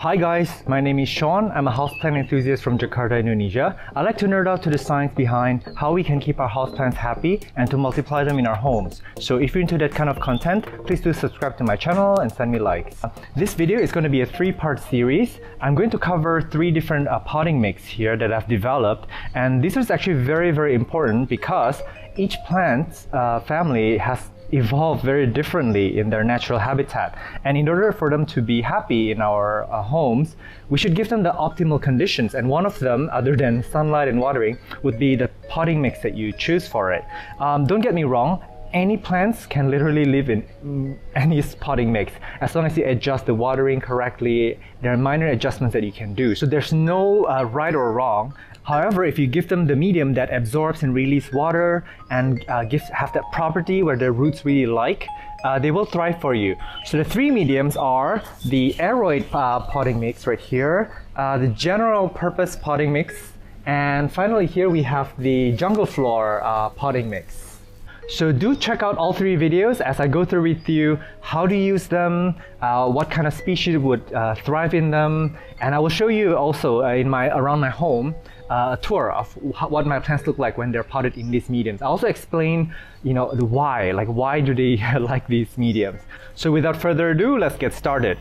Hi guys, my name is Sean. I'm a houseplant enthusiast from Jakarta, Indonesia. I like to nerd out to the science behind how we can keep our houseplants happy and to multiply them in our homes. So if you're into that kind of content, please do subscribe to my channel and send me likes. This video is going to be a three-part series. I'm going to cover three different uh, potting mix here that I've developed and this is actually very very important because each plant uh, family has evolve very differently in their natural habitat. And in order for them to be happy in our uh, homes, we should give them the optimal conditions. And one of them, other than sunlight and watering, would be the potting mix that you choose for it. Um, don't get me wrong, any plants can literally live in mm, any potting mix as long as you adjust the watering correctly. There are minor adjustments that you can do. So there's no uh, right or wrong. However, if you give them the medium that absorbs and releases water and uh, gives, have that property where their roots really like, uh, they will thrive for you. So the three mediums are the aroid uh, potting mix right here, uh, the general purpose potting mix, and finally here we have the jungle floor uh, potting mix. So do check out all three videos as I go through with you how to use them, uh, what kind of species would uh, thrive in them, and I will show you also uh, in my around my home uh, a tour of what my plants look like when they're potted in these mediums. I also explain, you know, the why, like why do they like these mediums. So without further ado, let's get started.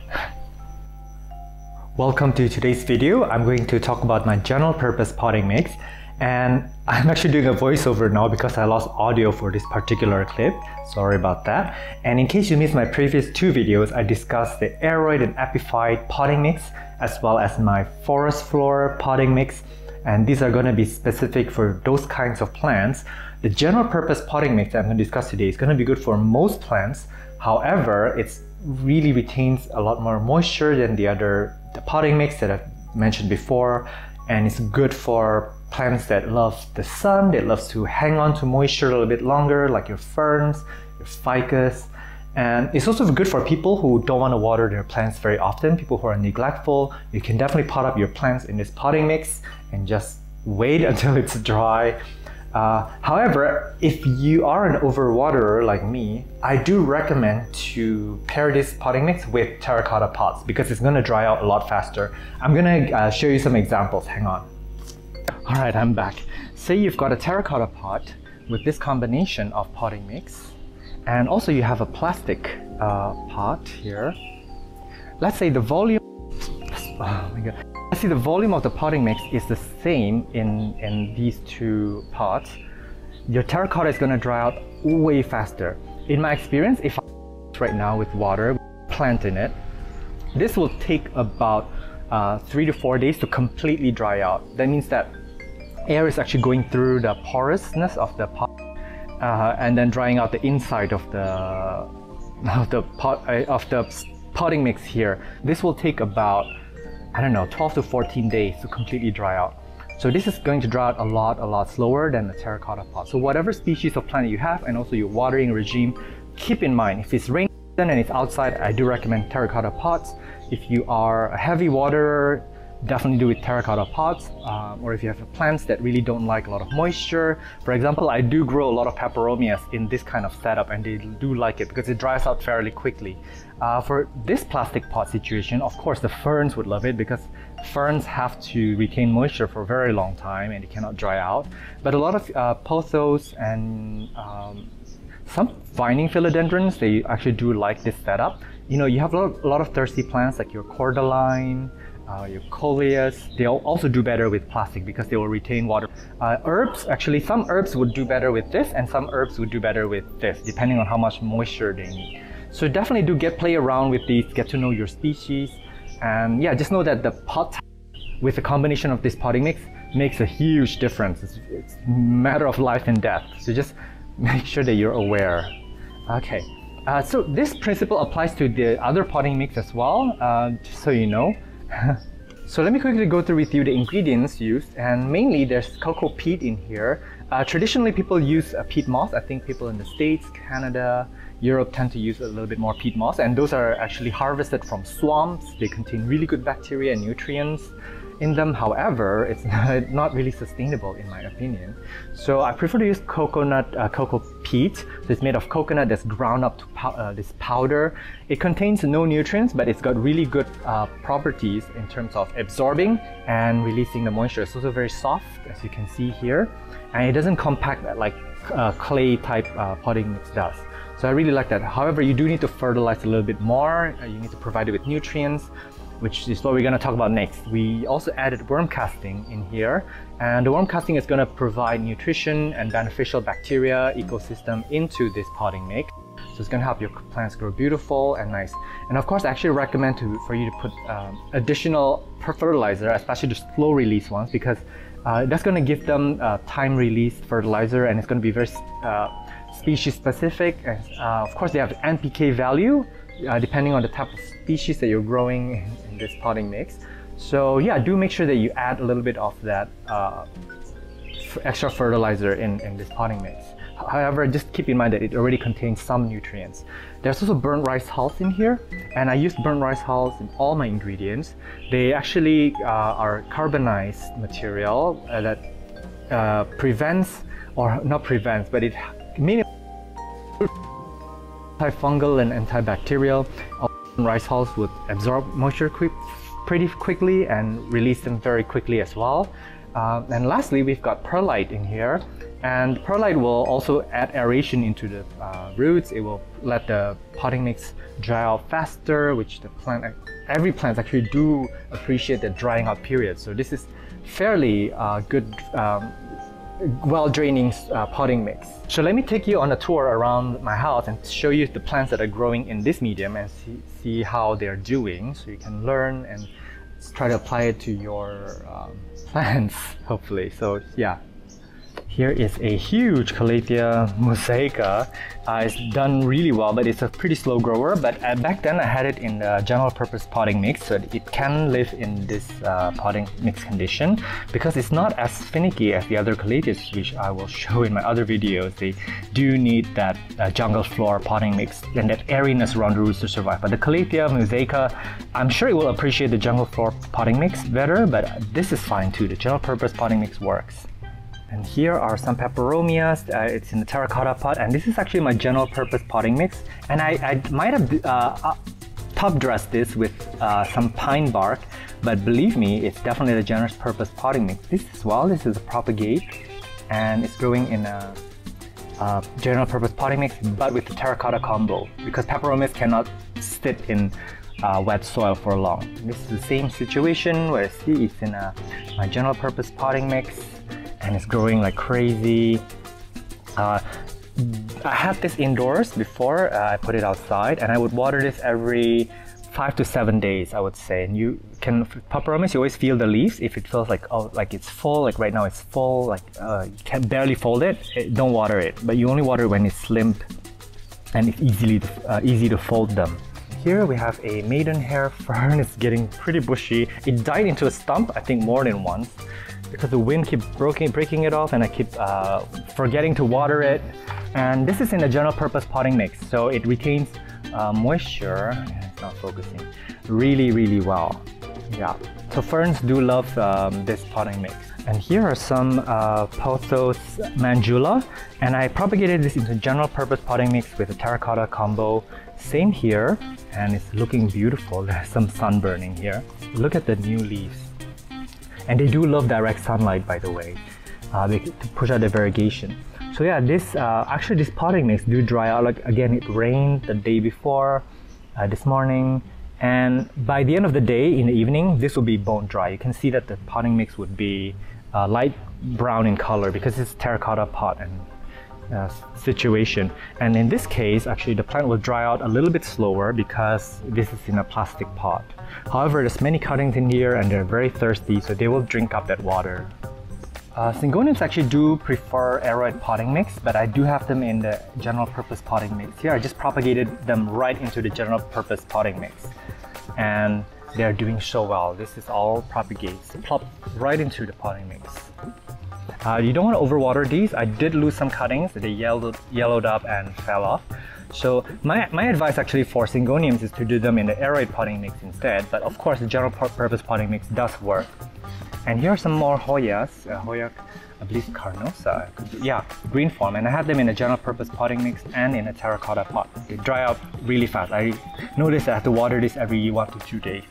Welcome to today's video. I'm going to talk about my general purpose potting mix and I'm actually doing a voiceover now because I lost audio for this particular clip. Sorry about that. And in case you missed my previous two videos, I discussed the aroid and epiphyte potting mix as well as my forest floor potting mix. And these are going to be specific for those kinds of plants. The general purpose potting mix that I'm going to discuss today is going to be good for most plants. However, it really retains a lot more moisture than the other the potting mix that I've mentioned before. And it's good for plants that love the sun, that loves to hang on to moisture a little bit longer, like your ferns, your ficus. And it's also good for people who don't want to water their plants very often, people who are neglectful. You can definitely pot up your plants in this potting mix and just wait until it's dry. Uh, however, if you are an overwaterer like me, I do recommend to pair this potting mix with terracotta pots because it's going to dry out a lot faster. I'm going to uh, show you some examples. Hang on. All right, I'm back. Say you've got a terracotta pot with this combination of potting mix, and also you have a plastic uh, pot here. Let's say the volume, oh my God. Let's see the volume of the potting mix is the same in, in these two pots. Your terracotta is gonna dry out way faster. In my experience, if I right now with water, plant in it, this will take about uh, three to four days to completely dry out. That means that air is actually going through the porousness of the pot uh, and then drying out the inside of the of the pot uh, of the potting mix here. This will take about I don't know 12 to 14 days to completely dry out. So this is going to dry out a lot, a lot slower than the terracotta pot. So whatever species of plant you have and also your watering regime, keep in mind if it's rain and it's outside, I do recommend terracotta pots. If you are a heavy waterer, definitely do with terracotta pots um, or if you have plants that really don't like a lot of moisture. For example, I do grow a lot of peperomias in this kind of setup and they do like it because it dries out fairly quickly. Uh, for this plastic pot situation, of course the ferns would love it because ferns have to retain moisture for a very long time and it cannot dry out. But a lot of uh, pothos and um, some vining philodendrons, they actually do like this setup. You know, you have a lot of, a lot of thirsty plants like your cordyline, uh, your coleus, they'll also do better with plastic because they will retain water. Uh, herbs, actually some herbs would do better with this and some herbs would do better with this, depending on how much moisture they need. So definitely do get play around with these, get to know your species. And yeah, just know that the pot with a combination of this potting mix makes a huge difference. It's, it's a matter of life and death. So just make sure that you're aware. Okay. Uh, so this principle applies to the other potting mix as well, uh, just so you know. so let me quickly go through with you the ingredients used and mainly there's coco peat in here. Uh, traditionally people use uh, peat moss. I think people in the States, Canada, Europe tend to use a little bit more peat moss and those are actually harvested from swamps. They contain really good bacteria and nutrients in them. However, it's not really sustainable in my opinion. So I prefer to use coconut uh, coco peat. So it's made of coconut that's ground up to pow uh, this powder. It contains no nutrients, but it's got really good uh, properties in terms of absorbing and releasing the moisture. It's also very soft, as you can see here, and it doesn't compact like uh, clay type uh, potting mix does. So I really like that. However, you do need to fertilize a little bit more. Uh, you need to provide it with nutrients, which is what we're going to talk about next. We also added worm casting in here, and the worm casting is going to provide nutrition and beneficial bacteria ecosystem into this potting mix. So it's going to help your plants grow beautiful and nice. And of course, I actually recommend to, for you to put um, additional fertilizer, especially the slow release ones, because uh, that's going to give them uh, time release fertilizer and it's going to be very uh, species specific. And, uh, of course, they have NPK value uh, depending on the type of species that you're growing in, this potting mix. So yeah, do make sure that you add a little bit of that uh, extra fertilizer in, in this potting mix. However, just keep in mind that it already contains some nutrients. There's also burnt rice hulls in here, and I use burnt rice hulls in all my ingredients. They actually uh, are carbonized material uh, that uh, prevents, or not prevents, but it antifungal and antibacterial. Rice hulls would absorb moisture quick, pretty quickly and release them very quickly as well. Uh, and lastly, we've got perlite in here. And perlite will also add aeration into the uh, roots. It will let the potting mix dry out faster, which the plant, every plant actually do appreciate the drying out period. So this is fairly uh, good um, well draining uh, potting mix. So let me take you on a tour around my house and show you the plants that are growing in this medium and see, see how they're doing so you can learn and try to apply it to your um, plants hopefully. So yeah, here is a huge Calathea mosaica. Uh, it's done really well, but it's a pretty slow grower. But uh, back then I had it in the general purpose potting mix, so it can live in this uh, potting mix condition because it's not as finicky as the other Calatheas, which I will show in my other videos. They do need that uh, jungle floor potting mix and that airiness around the roots to survive. But the Calathea mosaica, I'm sure it will appreciate the jungle floor potting mix better, but this is fine too. The general purpose potting mix works. And here are some peperomias. Uh, it's in the terracotta pot, and this is actually my general purpose potting mix. And I, I might have uh, uh, top dressed this with uh, some pine bark, but believe me, it's definitely the general purpose potting mix. This as well, this is a propagate, and it's growing in a, a general purpose potting mix, but with the terracotta combo, because peperomias cannot sit in uh, wet soil for long. This is the same situation where see it's in a, my general purpose potting mix and it's growing like crazy. Uh, I had this indoors before uh, I put it outside and I would water this every five to seven days I would say. And you can peperomias you always feel the leaves. If it feels like oh like it's full like right now it's full like uh, you can barely fold it, it, don't water it. But you only water when it's limp and it's easily uh, easy to fold them. Here we have a maidenhair fern. It's getting pretty bushy. It died into a stump I think more than once because the wind keeps breaking, breaking it off and I keep uh, forgetting to water it. And this is in a general purpose potting mix, so it retains uh, moisture, it's not focusing, really, really well. Yeah, so ferns do love um, this potting mix. And here are some uh, Pothos Manjula, and I propagated this into general purpose potting mix with a terracotta combo. Same here, and it's looking beautiful. There's some sunburning here. Look at the new leaves. And they do love direct sunlight, by the way, uh, to push out the variegation. So yeah, this uh, actually this potting mix do dry out. Like again, it rained the day before, uh, this morning, and by the end of the day, in the evening, this will be bone dry. You can see that the potting mix would be uh, light brown in color because it's terracotta pot and uh, situation. And in this case, actually the plant will dry out a little bit slower because this is in a plastic pot. However, there's many cuttings in here and they're very thirsty, so they will drink up that water. Uh, actually do prefer aroid potting mix, but I do have them in the general purpose potting mix. Here I just propagated them right into the general purpose potting mix. And they're doing so well. This is all propagates, plop right into the potting mix. Uh, you don't want to overwater these. I did lose some cuttings. They yellowed, yellowed up and fell off. So my, my advice actually for syngoniums is to do them in the aroid potting mix instead, but of course the general purpose potting mix does work. And here are some more Hoyas, uh, Hoya, I believe Carnosa, yeah, green form, and I have them in a general purpose potting mix and in a terracotta pot. They dry out really fast. I notice I have to water this every one to two days.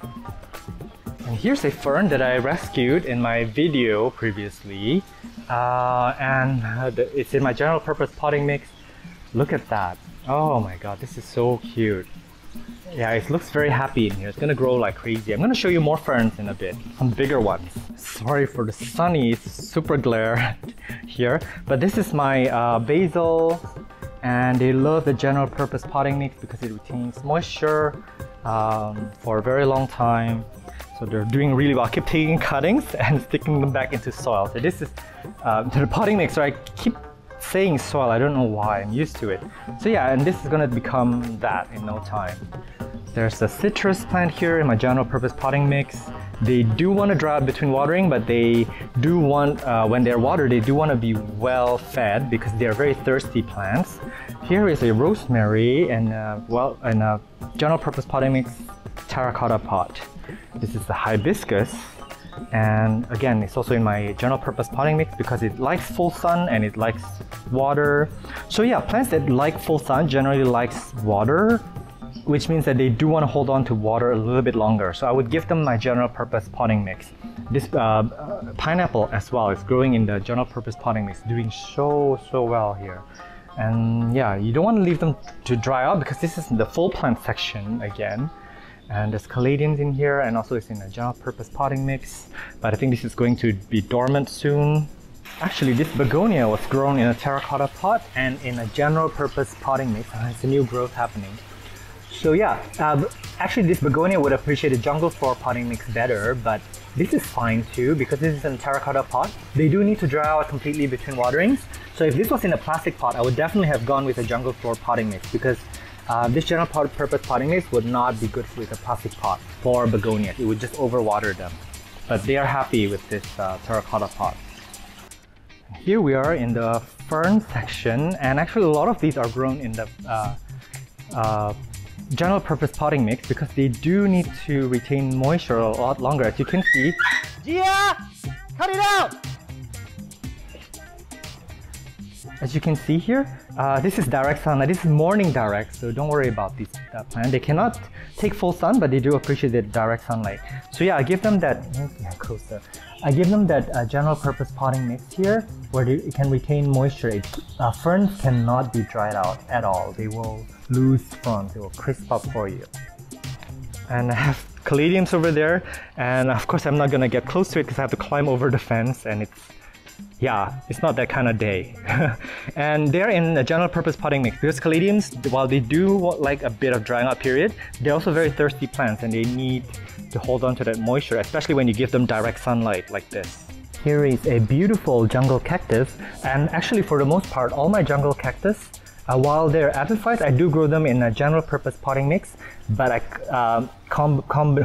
And here's a fern that I rescued in my video previously. Uh, and it's in my general purpose potting mix. Look at that. Oh my god, this is so cute. Yeah, it looks very happy in here. It's gonna grow like crazy. I'm gonna show you more ferns in a bit, some bigger ones. Sorry for the sunny, super glare here, but this is my uh, basil, and they love the general purpose potting mix because it retains moisture um, for a very long time. So they're doing really well. I keep taking cuttings and sticking them back into soil. So this is uh, the potting mix. So I keep saying soil. I don't know why. I'm used to it. So yeah, and this is gonna become that in no time. There's a citrus plant here in my general purpose potting mix. They do want to dry between watering, but they do want, uh, when they're watered, they do want to be well fed because they are very thirsty plants. Here is a rosemary and uh, well, and a general purpose potting mix terracotta pot. This is the hibiscus and again it's also in my general purpose potting mix because it likes full sun and it likes water. So yeah plants that like full sun generally likes water which means that they do want to hold on to water a little bit longer. So I would give them my general purpose potting mix. This uh, uh, pineapple as well is growing in the general purpose potting mix doing so so well here. And yeah you don't want to leave them to dry out because this is the full plant section again and there's caladiums in here and also it's in a general purpose potting mix. But I think this is going to be dormant soon. Actually this begonia was grown in a terracotta pot and in a general purpose potting mix. And it's a new growth happening. So yeah um, actually this begonia would appreciate a jungle floor potting mix better but this is fine too because this is in a terracotta pot. They do need to dry out completely between waterings. So if this was in a plastic pot I would definitely have gone with a jungle floor potting mix because uh, this general purpose potting mix would not be good with a plastic pot for begonias. It would just overwater them. But they are happy with this uh, terracotta pot. Here we are in the fern section and actually a lot of these are grown in the uh, uh, general purpose potting mix because they do need to retain moisture a lot longer. As you can see, Gia! Cut it out! As you can see here, uh, this is direct sunlight. This is morning direct, so don't worry about this plant. They cannot take full sun, but they do appreciate the direct sunlight. So yeah, I give them that, closer. I give them that uh, general purpose potting mix here, where it can retain moisture. It, uh, ferns cannot be dried out at all. They will lose fronds, they will crisp up for you. And I have caladiums over there, and of course I'm not gonna get close to it because I have to climb over the fence and it's yeah, it's not that kind of day. and they're in a general purpose potting mix because caladiums, while they do like a bit of drying out period, they're also very thirsty plants and they need to hold on to that moisture, especially when you give them direct sunlight like this. Here is a beautiful jungle cactus and actually for the most part all my jungle cactus uh, while they're epiphytes, I do grow them in a general purpose potting mix, but I um, com com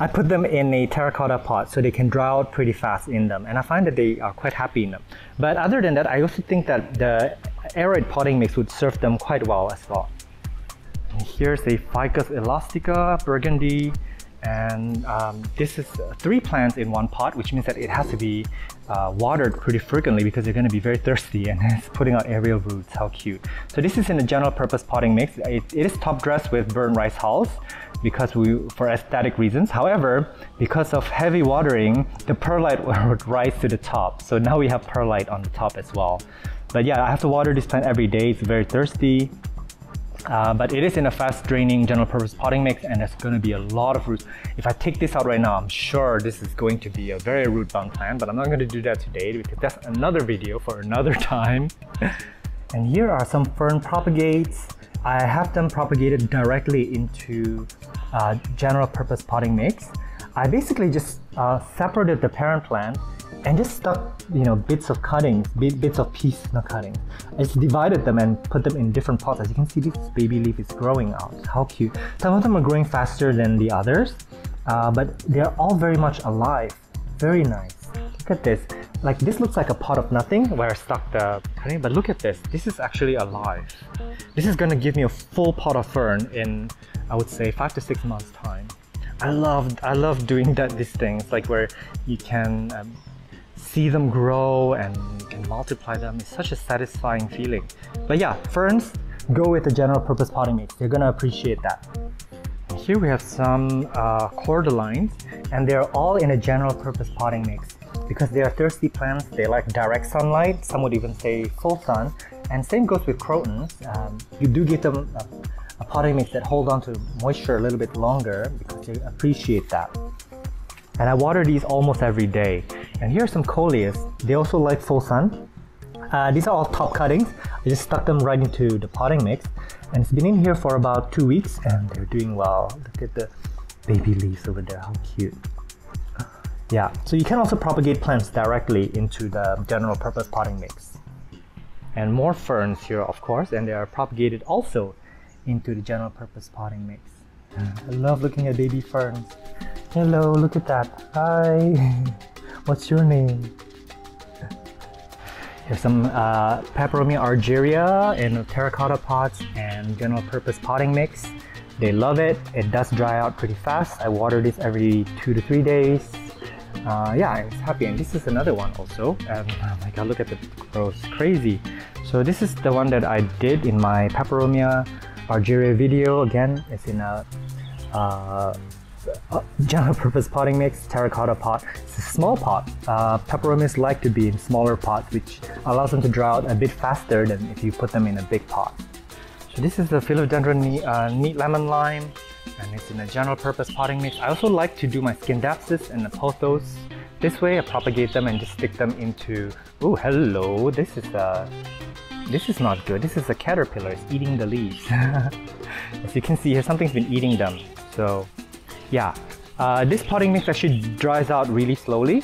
I put them in a terracotta pot so they can dry out pretty fast in them and I find that they are quite happy in them. But other than that, I also think that the aroid potting mix would serve them quite well as well. And here's a Ficus elastica, burgundy, and um, this is three plants in one pot which means that it has to be uh, watered pretty frequently because they're going to be very thirsty and it's putting out aerial roots how cute so this is in a general purpose potting mix it, it is top dressed with burnt rice hulls because we for aesthetic reasons however because of heavy watering the perlite would rise to the top so now we have perlite on the top as well but yeah I have to water this plant every day it's very thirsty uh, but it is in a fast draining general purpose potting mix and there's going to be a lot of roots. If I take this out right now, I'm sure this is going to be a very root bound plant, but I'm not going to do that today because that's another video for another time. and here are some fern propagates. I have them propagated directly into uh, general purpose potting mix. I basically just uh, separated the parent plant and just stuck you know bits of cuttings bits of pieces not cuttings. I just divided them and put them in different pots. As you can see this baby leaf is growing out. How cute. Some of them are growing faster than the others uh, but they're all very much alive. Very nice. Look at this like this looks like a pot of nothing where I stuck the honey, but look at this. This is actually alive. This is gonna give me a full pot of fern in, I would say, five to six months time. I love, I love doing that. These things like where you can um, see them grow and you can multiply them. It's such a satisfying feeling. But yeah, ferns, go with the general purpose potting mix. You're gonna appreciate that. Here we have some uh, cordylines and they're all in a general purpose potting mix because they are thirsty plants. They like direct sunlight. Some would even say full sun. And same goes with crotons. Um, you do give them a, a potting mix that hold on to moisture a little bit longer because you appreciate that. And I water these almost every day. And here are some coleus. They also like full sun. Uh, these are all top cuttings. I just stuck them right into the potting mix. And it's been in here for about two weeks and they're doing well. Look at the baby leaves over there, how cute. Yeah, so you can also propagate plants directly into the general purpose potting mix. And more ferns here, of course, and they are propagated also into the general purpose potting mix. I love looking at baby ferns. Hello, look at that. Hi. What's your name? Here's some uh, Peperomia argyreia in terracotta pots and general purpose potting mix. They love it. It does dry out pretty fast. I water this every two to three days uh, yeah, it's happy. And this is another one also. And oh my god, look at the growth, crazy. So this is the one that I did in my Peperomia argyreia video. Again, it's in a uh, general purpose potting mix, terracotta pot. It's a small pot. Uh, peperomias like to be in smaller pots, which allows them to dry out a bit faster than if you put them in a big pot. So this is the philodendron neat, uh, neat lemon lime and it's in a general purpose potting mix. I also like to do my scindapsus and the pothos. This way I propagate them and just stick them into, oh hello, this is a, this is not good. This is a caterpillar, it's eating the leaves. As you can see here, something's been eating them. So yeah, uh, this potting mix actually dries out really slowly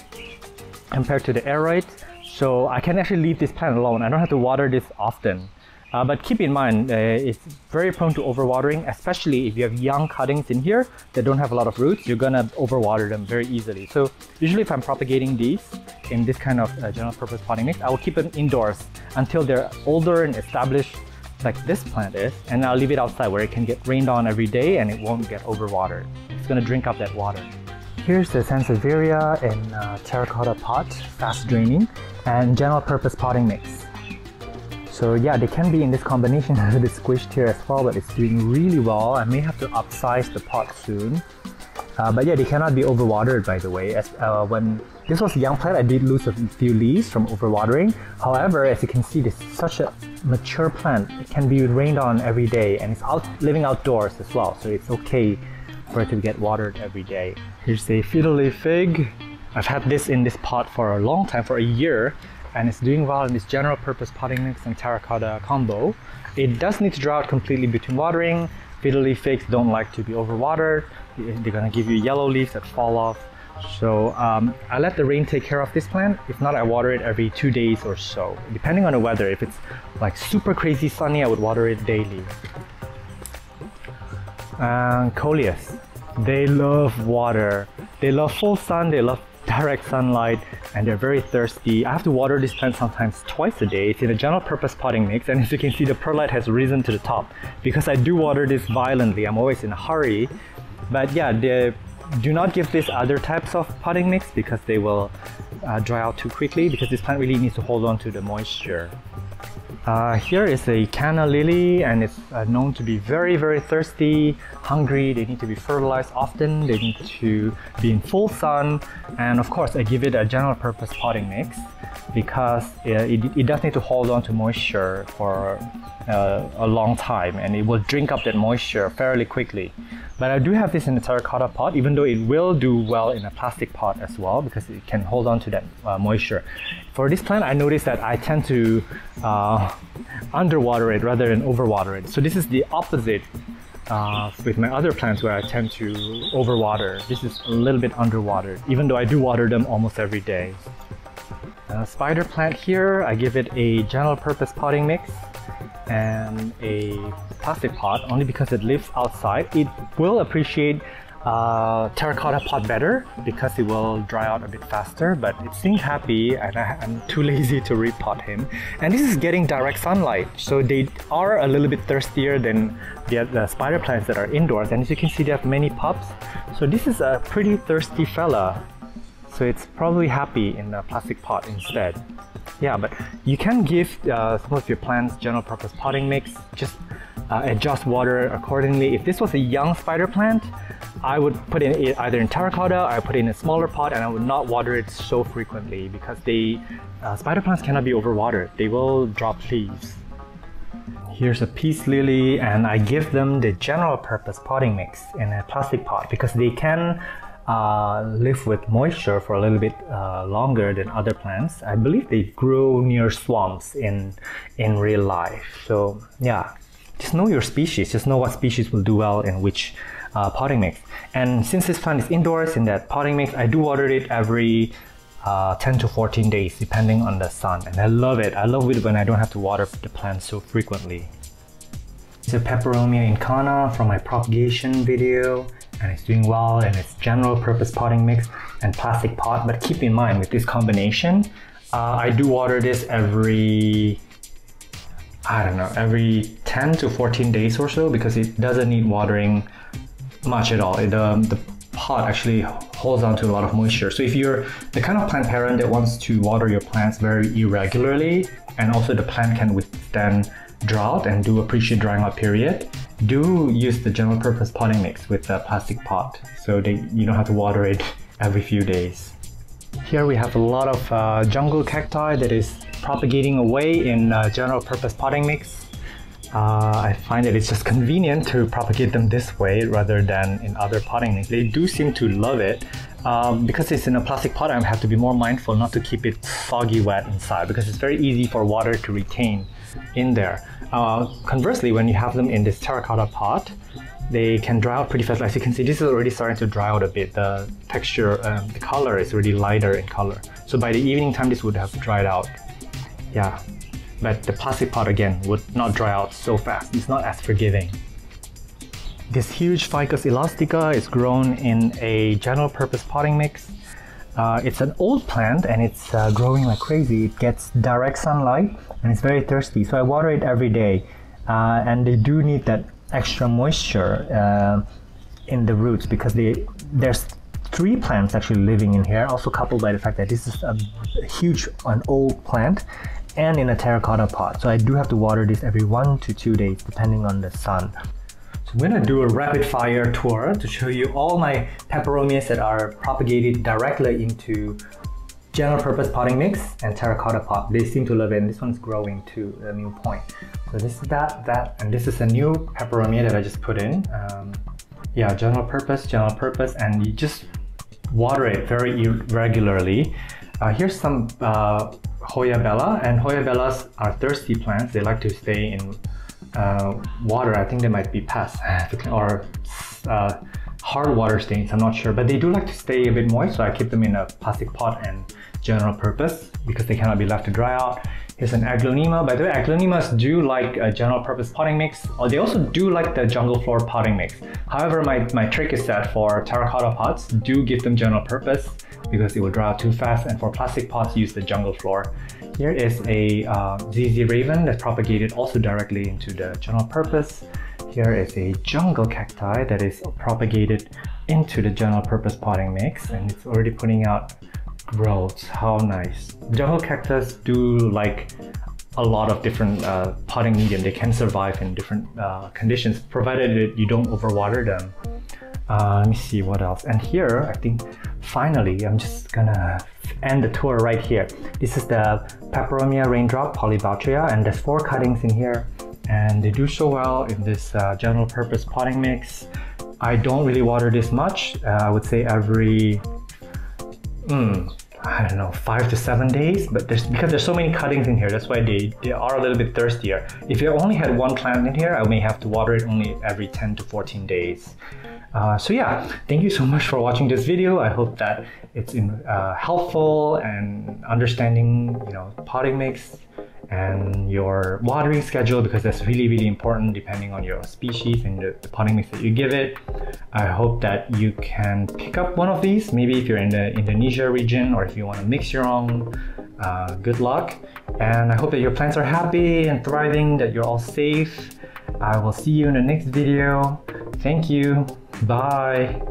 compared to the aroids. So I can actually leave this plant alone. I don't have to water this often. Uh, but keep in mind, uh, it's very prone to overwatering, especially if you have young cuttings in here that don't have a lot of roots, you're gonna overwater them very easily. So usually if I'm propagating these in this kind of uh, general purpose potting mix, I will keep them indoors until they're older and established like this plant is, and I'll leave it outside where it can get rained on every day and it won't get overwatered. It's gonna drink up that water. Here's the Sansevieria in uh, terracotta pot, fast draining, and general purpose potting mix. So yeah, they can be in this combination a bit squished here as well, but it's doing really well. I may have to upsize the pot soon. Uh, but yeah, they cannot be overwatered by the way. As uh, when this was a young plant, I did lose a few leaves from overwatering. However, as you can see, this is such a mature plant. It can be rained on every day and it's out living outdoors as well. So it's okay for it to get watered every day. Here's a fiddle leaf fig. I've had this in this pot for a long time, for a year and it's doing well in this general purpose potting mix and terracotta combo. It does need to dry out completely between watering. Fiddle leaf figs don't like to be overwatered. They're gonna give you yellow leaves that fall off. So um, I let the rain take care of this plant. If not, I water it every two days or so, depending on the weather. If it's like super crazy sunny, I would water it daily. And coleus, they love water. They love full sun, they love direct sunlight and they're very thirsty. I have to water this plant sometimes twice a day. It's in a general purpose potting mix and as you can see the perlite has risen to the top because I do water this violently. I'm always in a hurry. But yeah, they do not give this other types of potting mix because they will uh, dry out too quickly because this plant really needs to hold on to the moisture. Uh, here is a canna lily and it's uh, known to be very very thirsty, hungry, they need to be fertilized often, they need to be in full sun. And of course I give it a general purpose potting mix because it, it, does need to hold on to moisture for uh, a long time and it will drink up that moisture fairly quickly. But I do have this in a terracotta pot, even though it will do well in a plastic pot as well because it can hold on to that uh, moisture. For this plant, I noticed that I tend to uh, underwater it rather than overwater it. So this is the opposite uh, with my other plants where I tend to overwater. This is a little bit underwatered, even though I do water them almost every day. A spider plant here, I give it a general purpose potting mix and a plastic pot only because it lives outside. It will appreciate uh, terracotta pot better because it will dry out a bit faster but it seems happy and I, am too lazy to repot him. And this is getting direct sunlight so they are a little bit thirstier than the, the spider plants that are indoors. And as you can see they have many pups. So this is a pretty thirsty fella so it's probably happy in a plastic pot instead yeah but you can give uh, some of your plants general purpose potting mix just uh, adjust water accordingly if this was a young spider plant I would put it either in terracotta or I put it in a smaller pot and I would not water it so frequently because they uh, spider plants cannot be overwatered. They will drop leaves. Here's a peace lily and I give them the general purpose potting mix in a plastic pot because they can uh, live with moisture for a little bit uh, longer than other plants. I believe they grow near swamps in in real life. So yeah, just know your species. Just know what species will do well in which uh, potting mix. And since this plant is indoors in that potting mix, I do water it every uh, 10 to 14 days depending on the sun. And I love it. I love it when I don't have to water the plant so frequently. It's a Peperomia incana from my propagation video and it's doing well and it's general purpose potting mix and plastic pot. But keep in mind with this combination, uh, I do water this every I don't know, every 10 to 14 days or so because it doesn't need watering much at all. It, um, the pot actually holds on to a lot of moisture. So if you're the kind of plant parent that wants to water your plants very irregularly, and also the plant can withstand drought and do appreciate drying out period, do use the general purpose potting mix with a plastic pot so that you don't have to water it every few days. Here we have a lot of uh, jungle cacti that is propagating away in uh, general purpose potting mix uh, I find that it's just convenient to propagate them this way rather than in other potting mix. They do seem to love it. Um, because it's in a plastic pot, I have to be more mindful not to keep it soggy wet inside because it's very easy for water to retain in there. Uh, conversely, when you have them in this terracotta pot, they can dry out pretty fast. As you can see, this is already starting to dry out a bit. The texture, um, the color is really lighter in color. So by the evening time, this would have dried out. Yeah, but the plastic pot again would not dry out so fast. It's not as forgiving. This huge Ficus elastica is grown in a general purpose potting mix. Uh, it's an old plant and it's uh, growing like crazy. It gets direct sunlight and it's very thirsty. So I water it every day. Uh, and they do need that extra moisture uh, in the roots because they, there's three plants actually living in here, also coupled by the fact that this is a huge, an old plant and in a terracotta pot. So I do have to water this every one to two days depending on the sun. So I'm gonna do a rapid fire tour to show you all my peperomias that are propagated directly into general purpose potting mix and terracotta pot. They seem to love it and this one's growing to a new point. So this is that, that, and this is a new peperomia that I just put in. Um, yeah, general purpose, general purpose, and you just water it very regularly. Uh, here's some uh, Hoya bella, and Hoya bellas are thirsty plants. They like to stay in uh, water. I think they might be pests or uh, hard water stains. I'm not sure, but they do like to stay a bit moist, so I keep them in a plastic pot and general purpose because they cannot be left to dry out. Here's an aglaonema. By the way, aglaonemas do like a general purpose potting mix, or they also do like the jungle floor potting mix. However, my, my trick is that for terracotta pots, do give them general purpose because it will dry out too fast, and for plastic pots, use the jungle floor. Here is a uh, ZZ Raven that propagated also directly into the general purpose. Here is a jungle cacti that is propagated into the general purpose potting mix, and it's already putting out growth. How nice. Jungle cactus do like a lot of different uh, potting medium. They can survive in different uh, conditions, provided that you don't overwater them. Uh, let me see what else. And here, I think finally, I'm just gonna end the tour right here. This is the Peperomia raindrop polybotrya, and there's four cuttings in here, and they do so well in this uh, general purpose potting mix. I don't really water this much. Uh, I would say every mm, I don't know, five to seven days, but there's because there's so many cuttings in here, that's why they, they are a little bit thirstier. If you only had one plant in here, I may have to water it only every 10 to 14 days. Uh, so yeah, thank you so much for watching this video. I hope that it's in, uh, helpful and understanding, you know, potting mix and your watering schedule because that's really really important depending on your species and the, the potting mix that you give it. I hope that you can pick up one of these maybe if you're in the Indonesia region or if you want to mix your own. Uh, good luck and I hope that your plants are happy and thriving, that you're all safe. I will see you in the next video. Thank you. Bye.